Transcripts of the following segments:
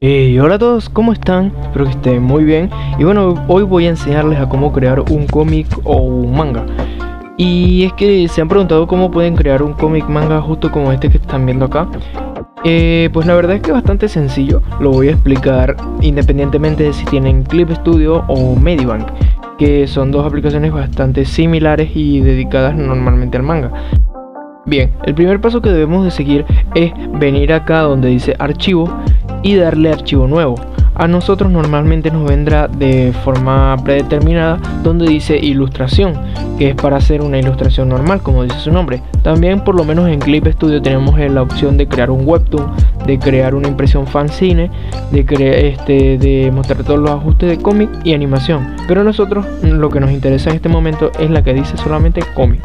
Hey, hola a todos, ¿cómo están? Espero que estén muy bien. Y bueno, hoy voy a enseñarles a cómo crear un cómic o un manga. Y es que se han preguntado cómo pueden crear un cómic manga justo como este que están viendo acá. Eh, pues la verdad es que es bastante sencillo, lo voy a explicar independientemente de si tienen Clip Studio o Medibank, que son dos aplicaciones bastante similares y dedicadas normalmente al manga. Bien, el primer paso que debemos de seguir es venir acá donde dice archivo y darle archivo nuevo. A nosotros normalmente nos vendrá de forma predeterminada donde dice ilustración, que es para hacer una ilustración normal, como dice su nombre. También por lo menos en Clip Studio tenemos la opción de crear un webtoon, de crear una impresión fanzine, de, este, de mostrar todos los ajustes de cómic y animación. Pero a nosotros lo que nos interesa en este momento es la que dice solamente cómic.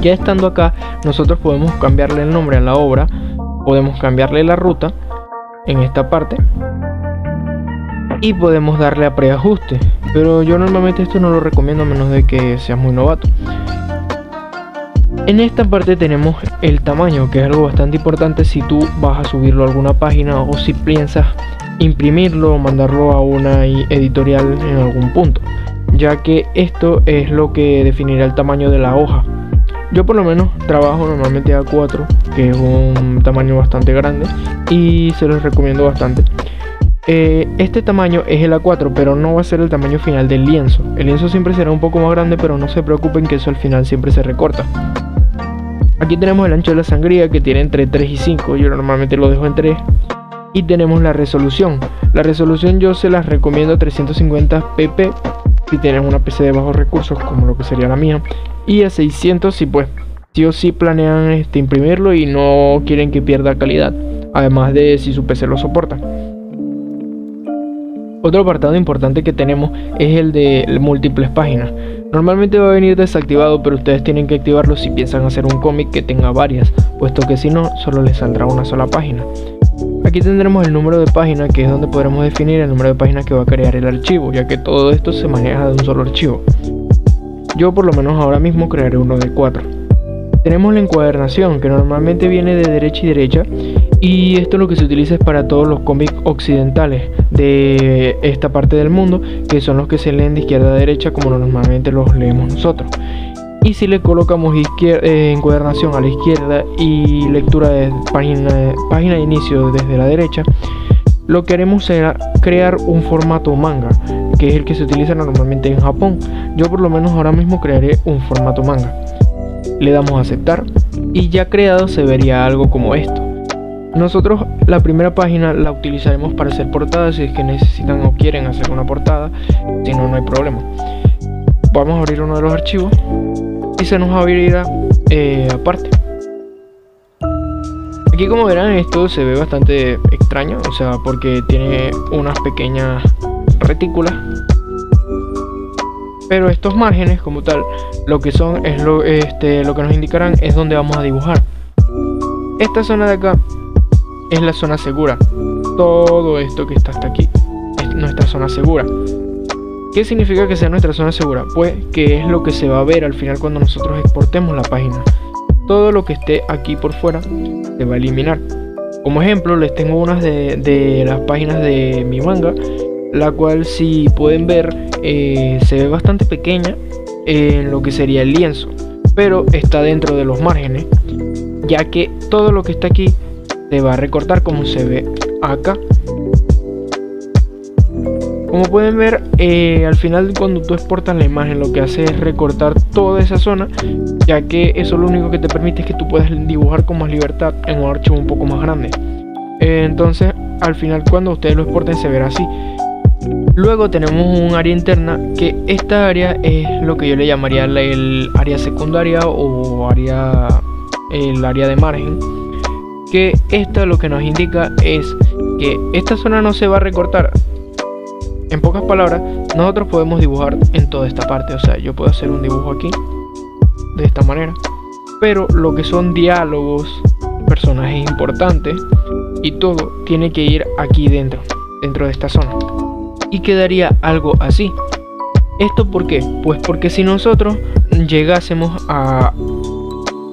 Ya estando acá, nosotros podemos cambiarle el nombre a la obra, podemos cambiarle la ruta en esta parte. Y podemos darle a preajuste. Pero yo normalmente esto no lo recomiendo a menos de que seas muy novato. En esta parte tenemos el tamaño que es algo bastante importante si tú vas a subirlo a alguna página o si piensas imprimirlo o mandarlo a una editorial en algún punto. Ya que esto es lo que definirá el tamaño de la hoja yo por lo menos trabajo normalmente A4, que es un tamaño bastante grande y se los recomiendo bastante. Eh, este tamaño es el A4, pero no va a ser el tamaño final del lienzo. El lienzo siempre será un poco más grande, pero no se preocupen que eso al final siempre se recorta. Aquí tenemos el ancho de la sangría que tiene entre 3 y 5, yo normalmente lo dejo en 3. Y tenemos la resolución. La resolución yo se las recomiendo 350 pp si tienes una PC de bajos recursos como lo que sería la mía y a 600 si pues sí o sí planean este, imprimirlo y no quieren que pierda calidad además de si su PC lo soporta. Otro apartado importante que tenemos es el de múltiples páginas. Normalmente va a venir desactivado pero ustedes tienen que activarlo si piensan hacer un cómic que tenga varias puesto que si no solo les saldrá una sola página. Aquí tendremos el número de página que es donde podremos definir el número de páginas que va a crear el archivo, ya que todo esto se maneja de un solo archivo. Yo por lo menos ahora mismo crearé uno de 4. Tenemos la encuadernación que normalmente viene de derecha y derecha y esto lo que se utiliza es para todos los cómics occidentales de esta parte del mundo que son los que se leen de izquierda a derecha como normalmente los leemos nosotros y si le colocamos eh, encuadernación a la izquierda y lectura de página, página de inicio desde la derecha lo que haremos será crear un formato manga que es el que se utiliza normalmente en Japón. Yo por lo menos ahora mismo crearé un formato manga. Le damos a aceptar y ya creado se vería algo como esto. Nosotros la primera página la utilizaremos para hacer portadas si es que necesitan o quieren hacer una portada. Si no no hay problema. Vamos a abrir uno de los archivos y se nos abrirá eh, aparte. Aquí como verán esto se ve bastante extraño, o sea, porque tiene unas pequeñas retículas. Pero estos márgenes como tal, lo que son es lo, este, lo que nos indicarán es donde vamos a dibujar. Esta zona de acá es la zona segura. Todo esto que está hasta aquí es nuestra zona segura. ¿Qué significa que sea nuestra zona segura? Pues que es lo que se va a ver al final cuando nosotros exportemos la página. Todo lo que esté aquí por fuera se va a eliminar. Como ejemplo les tengo unas de, las páginas de mi manga, la cual si pueden ver eh, se ve bastante pequeña en lo que sería el lienzo, pero está dentro de los márgenes, ya que todo lo que está aquí se va a recortar como se ve acá como pueden ver, eh, al final cuando tú exportas la imagen lo que hace es recortar toda esa zona, ya que eso lo único que te permite es que tú puedas dibujar con más libertad en un archivo un poco más grande. Entonces, al final cuando ustedes lo exporten se verá así. Luego tenemos un área interna, que esta área es lo que yo le llamaría el área secundaria o área, el área de margen. Que esto lo que nos indica es que esta zona no se va a recortar, en pocas palabras, nosotros podemos dibujar en toda esta parte. O sea, yo puedo hacer un dibujo aquí, de esta manera. Pero lo que son diálogos, personajes importantes y todo, tiene que ir aquí dentro, dentro de esta zona. Y quedaría algo así. ¿Esto por qué? Pues porque si nosotros llegásemos a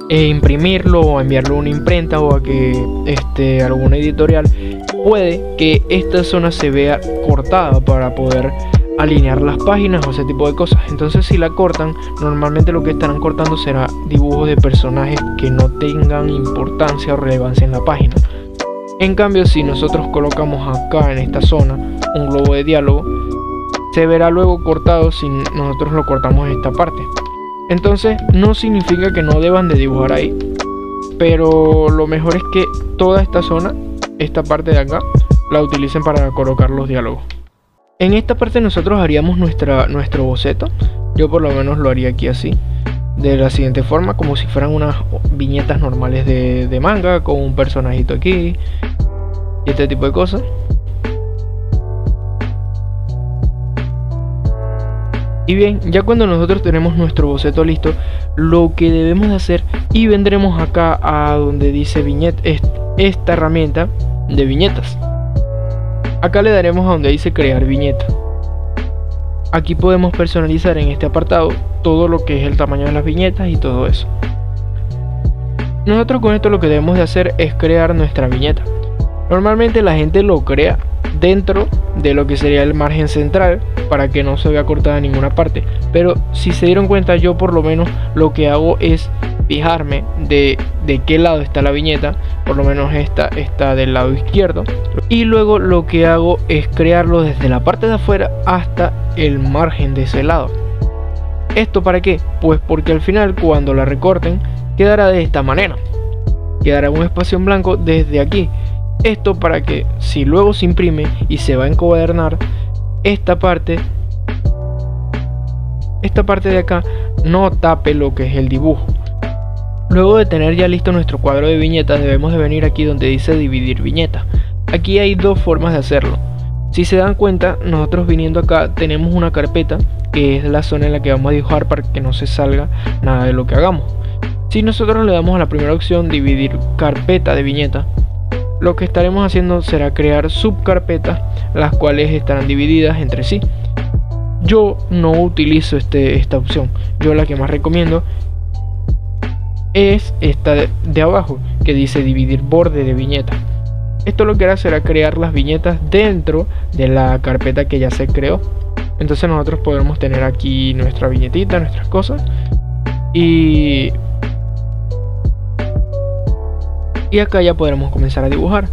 e imprimirlo o enviarlo a una imprenta o a que este, alguna editorial puede que esta zona se vea cortada para poder alinear las páginas o ese tipo de cosas. Entonces si la cortan, normalmente lo que estarán cortando será dibujos de personajes que no tengan importancia o relevancia en la página. En cambio, si nosotros colocamos acá en esta zona un globo de diálogo, se verá luego cortado si nosotros lo cortamos en esta parte. Entonces no significa que no deban de dibujar ahí, pero lo mejor es que toda esta zona, esta parte de acá, la utilicen para colocar los diálogos. En esta parte nosotros haríamos nuestra, nuestro boceto. Yo por lo menos lo haría aquí así. De la siguiente forma, como si fueran unas viñetas normales de, de manga, con un personajito aquí. Y este tipo de cosas. Y bien, ya cuando nosotros tenemos nuestro boceto listo, lo que debemos de hacer y vendremos acá a donde dice viñeta, esta herramienta de viñetas. Acá le daremos a donde dice crear viñeta. Aquí podemos personalizar en este apartado todo lo que es el tamaño de las viñetas y todo eso. Nosotros con esto lo que debemos de hacer es crear nuestra viñeta. Normalmente la gente lo crea dentro de lo que sería el margen central para que no se vea cortada ninguna parte. Pero si se dieron cuenta yo por lo menos lo que hago es fijarme de, de qué lado está la viñeta, por lo menos esta está del lado izquierdo. Y luego lo que hago es crearlo desde la parte de afuera hasta el margen de ese lado. ¿Esto para qué? Pues porque al final cuando la recorten quedará de esta manera. Quedará un espacio en blanco desde aquí. Esto para que si luego se imprime y se va a encuadernar, esta parte esta parte de acá no tape lo que es el dibujo Luego de tener ya listo nuestro cuadro de viñetas debemos de venir aquí donde dice dividir viñeta. Aquí hay dos formas de hacerlo. Si se dan cuenta, nosotros viniendo acá tenemos una carpeta que es la zona en la que vamos a dibujar para que no se salga nada de lo que hagamos. Si nosotros le damos a la primera opción dividir carpeta de viñeta, lo que estaremos haciendo será crear subcarpetas las cuales estarán divididas entre sí. Yo no utilizo este, esta opción, yo la que más recomiendo es esta de, abajo que dice dividir borde de viñeta. Esto lo que hará será crear las viñetas dentro de la carpeta que ya se creó. Entonces nosotros podremos tener aquí nuestra viñetita, nuestras cosas. Y, y acá ya podremos comenzar a dibujar.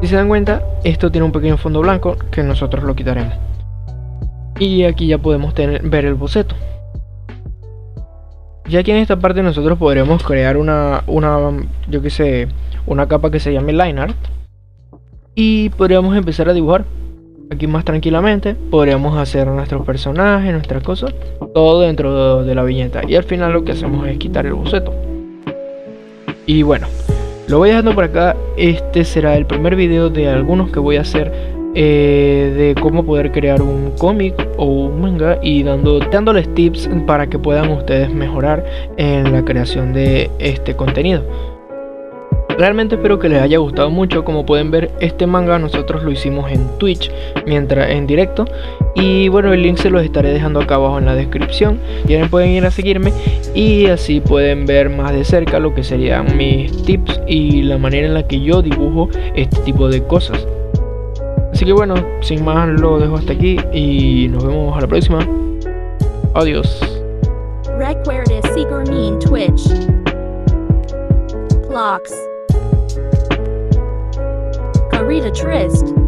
Si se dan cuenta, esto tiene un pequeño fondo blanco que nosotros lo quitaremos. Y aquí ya podemos tener, ver el boceto. Ya que en esta parte nosotros podremos crear una, una yo que sé, una capa que se llame line art. Y podríamos empezar a dibujar aquí más tranquilamente. Podríamos hacer nuestros personajes, nuestras cosas, todo dentro de la viñeta. Y al final lo que hacemos es quitar el boceto. Y bueno, lo voy dejando por acá. Este será el primer video de algunos que voy a hacer eh, de cómo poder crear un cómic o un manga y dando, dándoles tips para que puedan ustedes mejorar en la creación de este contenido. Realmente espero que les haya gustado mucho. Como pueden ver, este manga nosotros lo hicimos en Twitch mientras en directo. Y bueno, el link se los estaré dejando acá abajo en la descripción. Quieren pueden ir a seguirme y así pueden ver más de cerca lo que serían mis tips y la manera en la que yo dibujo este tipo de cosas. Así que bueno, sin más lo dejo hasta aquí y nos vemos a la próxima. Adiós. Twitch. Rita Trist.